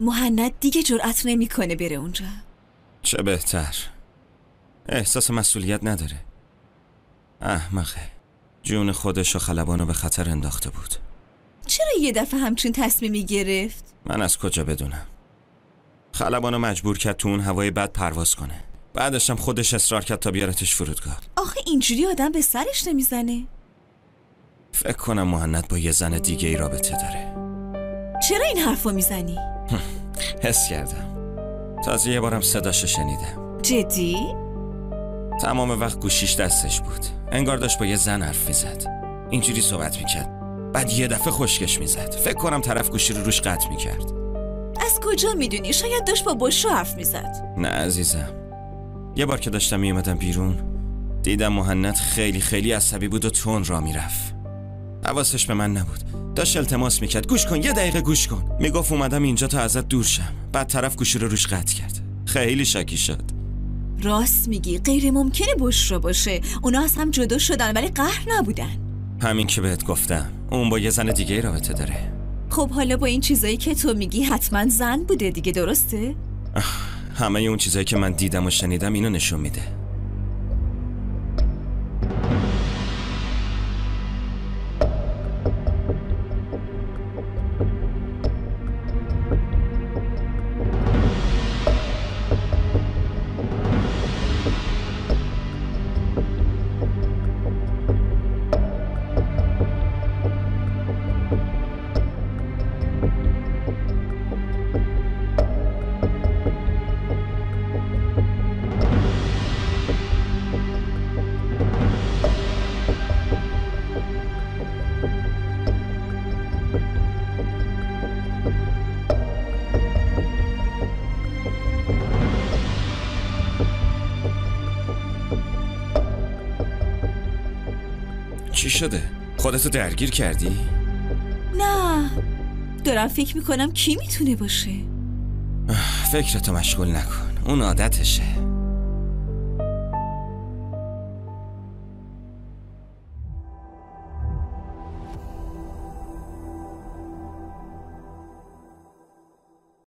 مهند دیگه جرأت نمی‌کنه بره اونجا. چه بهتر. احساس مسئولیت نداره. احمقه. جون خودش و خلبانو به خطر انداخته بود. چرا یه دفعه همچین تصمیمی گرفت؟ من از کجا بدونم؟ خلبانو مجبور کرد تو اون هوای بد پرواز کنه. بعدش هم خودش اصرار کرد تا بیارتش فرودگاه. آخه اینجوری آدم به سرش نمی‌زنه. فکر کنم مهند با یه زن دیگه ای رابطه داره. چرا این حرفو می‌زنی؟ حس کردم. تازه یه بارم صداشو شنیدم. جدی؟ تمام وقت گوشیش دستش بود. انگار داشت با یه زن حرف می‌زد. اینجوری صحبت می‌کرد. بعد یه دفعه خشکش می‌زد. فکر کنم طرف گوشی رو روش قطع می‌کرد. از کجا می‌دونی؟ شاید داشت با بشرو حرف می‌زد. نه عزیزم. یه بار که داشتم میومدم بیرون دیدم مهند خیلی خیلی عصبی بود و تون را می‌رفت. حواسش به من نبود. داشت التماس می‌کرد. گوش کن یه دقیقه گوش کن. می‌گفت اومدم اینجا تا ازت دور شم. بعد طرف گوشی رو روش قطع کرد. خیلی شکی شد. راست میگی غیر ممکنه بشرا باشه. اونا از هم جدا شدن ولی قهر نبودن. همین که بهت گفتم. اون با یه زن دیگه رابطه داره. خب حالا با این چیزایی که تو میگی حتما زن بوده دیگه درسته؟ همه اون چیزایی که من دیدم و شنیدم اینو نشون میده. چی شده؟ خودتو درگیر کردی؟ نه دارم فکر می‌کنم کی می‌تونه باشه فکرتو مشغول نکن اون عادتشه